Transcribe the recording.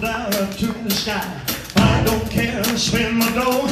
down up to the sky. I don't care, spin my dough,